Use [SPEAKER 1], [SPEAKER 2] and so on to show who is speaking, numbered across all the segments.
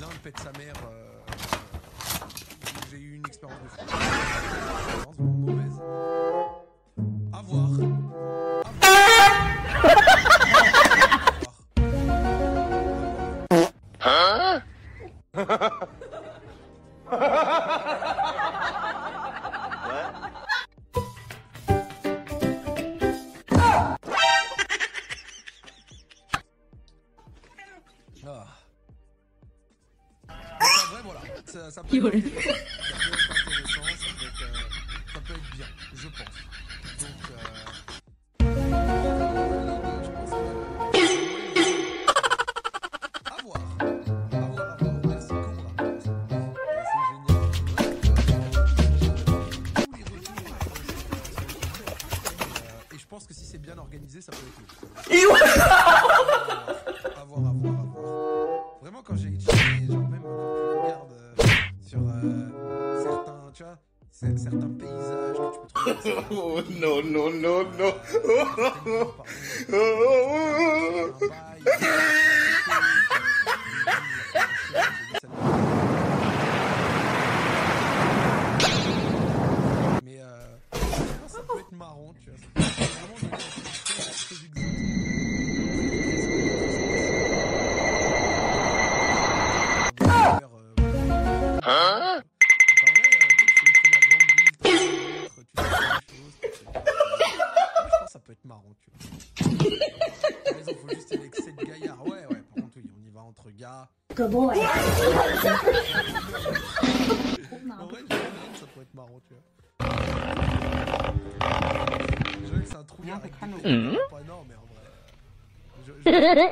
[SPEAKER 1] l'un pète sa mère. euh, euh, J'ai eu une expérience de mauvaise. À voir. visage, que tu peux trouver.
[SPEAKER 2] Oh
[SPEAKER 1] non, non, non, non.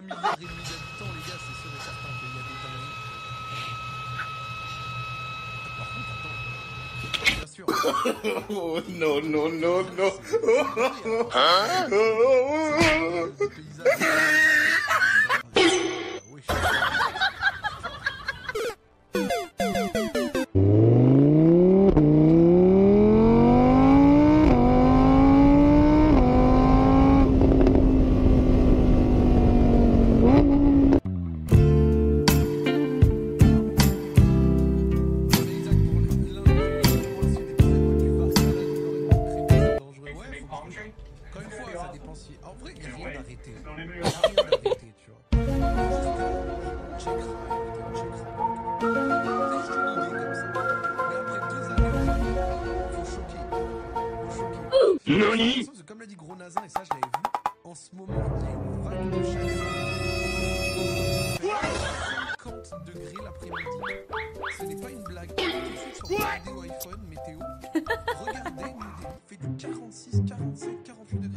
[SPEAKER 1] d'un milliard et demi d'habitants, les gars, c'est sûr et certain qu'il y a des dingueries. Par contre, attends. Bien sûr.
[SPEAKER 2] Oh no no no no.
[SPEAKER 1] Des Comme l'a dit Gros Nazin, et ça je l'avais vu, en ce moment, il y a une vague de chaleur. Il fait 50 degrés l'après-midi. Ce n'est pas une blague. Tout de suite sur vidéo iPhone, météo. Regardez, Delhi fait du 46, 47, 48 degrés.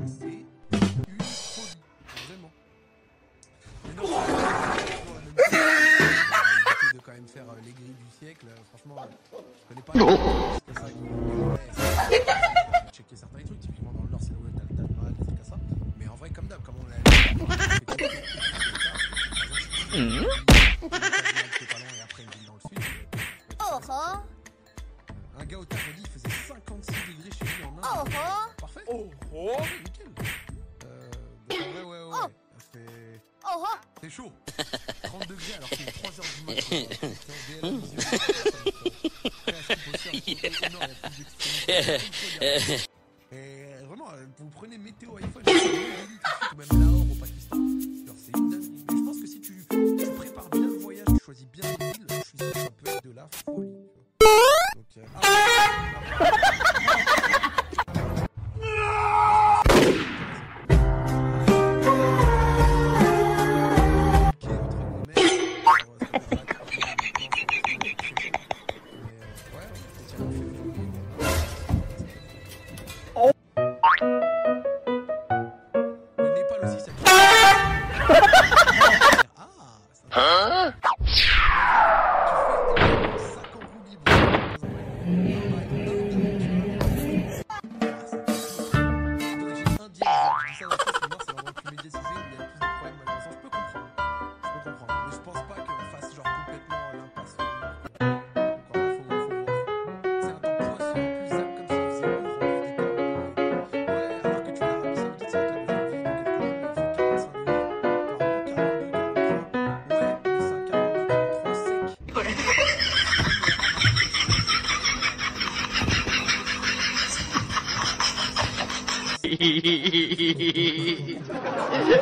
[SPEAKER 1] Siècle. Euh, Franchement, euh, je connais pas. Checker certains trucs. Typiquement dans le Nord, c'est le West Tal Tal Mal, des trucs comme ça. Mais en vrai, comme d'hab, comme on l'a le Un gars au taf dit qu'il faisait 56 degrés chez lui en Inde.
[SPEAKER 3] oh oh,
[SPEAKER 1] Parfait. Oh, oh. Nickel. Euh, vrai, ouais, ouais. ouais. C'est,
[SPEAKER 3] oh oh.
[SPEAKER 1] c'est chaud. 30 degrés alors qu'il est 3h du matin. C'est en DL vision. Après, à ce qu'il faut faire, au nord, il y a plus d'extrémité. Et vraiment, vous prenez météo iPhone, même Lahore au Pakistan. C'est une dinguerie. Mais je pense que si tu, tu prépares bien le voyage, tu choisis bien les villes, je suis sûr que ça peut être de la folie. Donc, euh, ah,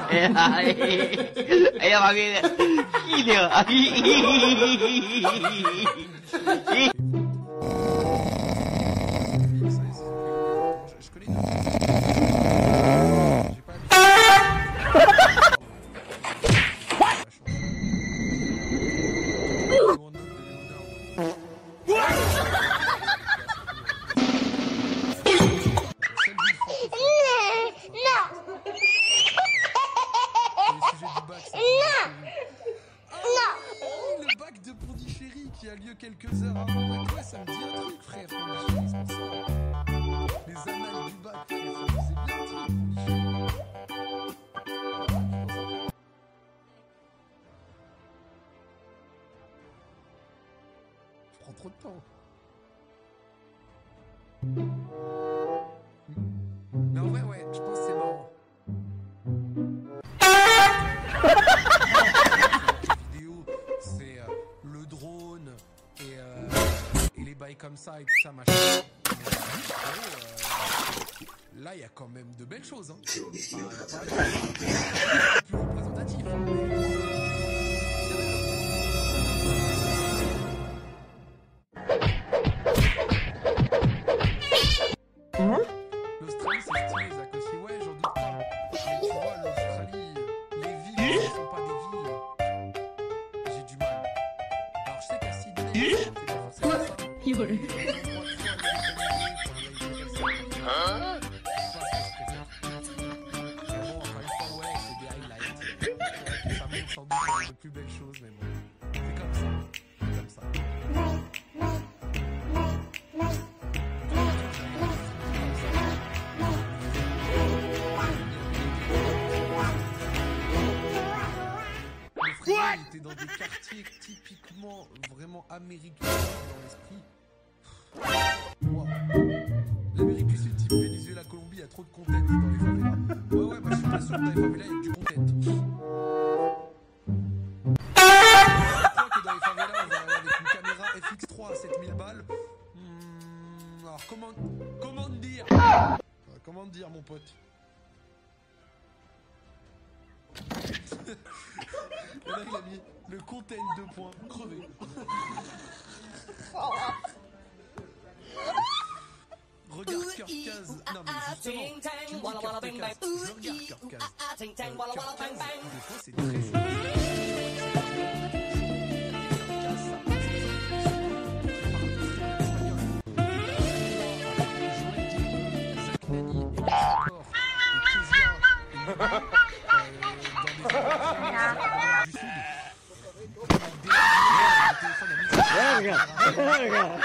[SPEAKER 1] 哎呀，哎呀，
[SPEAKER 4] 哎呀，妈
[SPEAKER 1] 给你，一顶，哎。trop de temps. Mais en vrai, ouais, je pense que c'est marrant. vidéo, c'est euh, le drone et, euh, et, les bails comme ça et tout ça, machin. Euh, là, il y a quand même de belles choses. Hein. des quartiers typiquement vraiment américains dans l'esprit. L'Amérique du Sud, type Venezuela, Colombie, il y a trop de content dans les favelas. Ouais, ouais, bah, je suis pas sûr que dans les favelas, il y a du content. Toi que dans les favelas, une caméra FX3 à 7000 balles. Hmm, alors, comment, comment dire? Comment dire, mon pote? Le mec mis le contain de points. Crevé. Regarde Kirkaz. Non mais justement, tu regarde Kirkaz. Euh, fois c'est très 야, 그냥. 야, 그냥.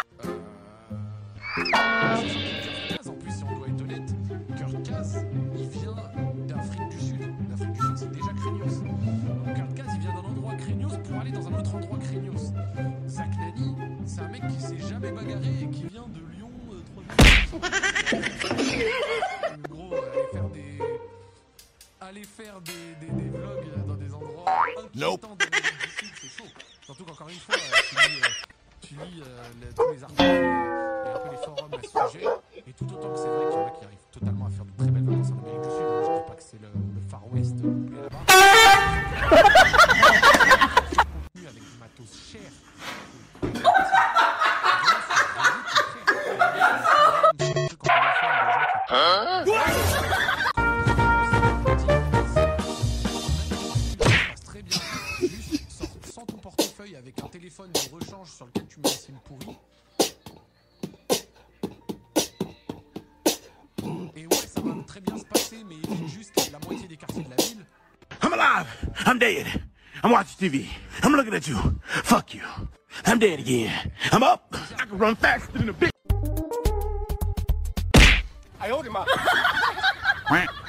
[SPEAKER 5] I'm dead. I'm watching TV. I'm looking at you. Fuck you. I'm dead again. I'm up. I can run faster than a bitch. I owed him up.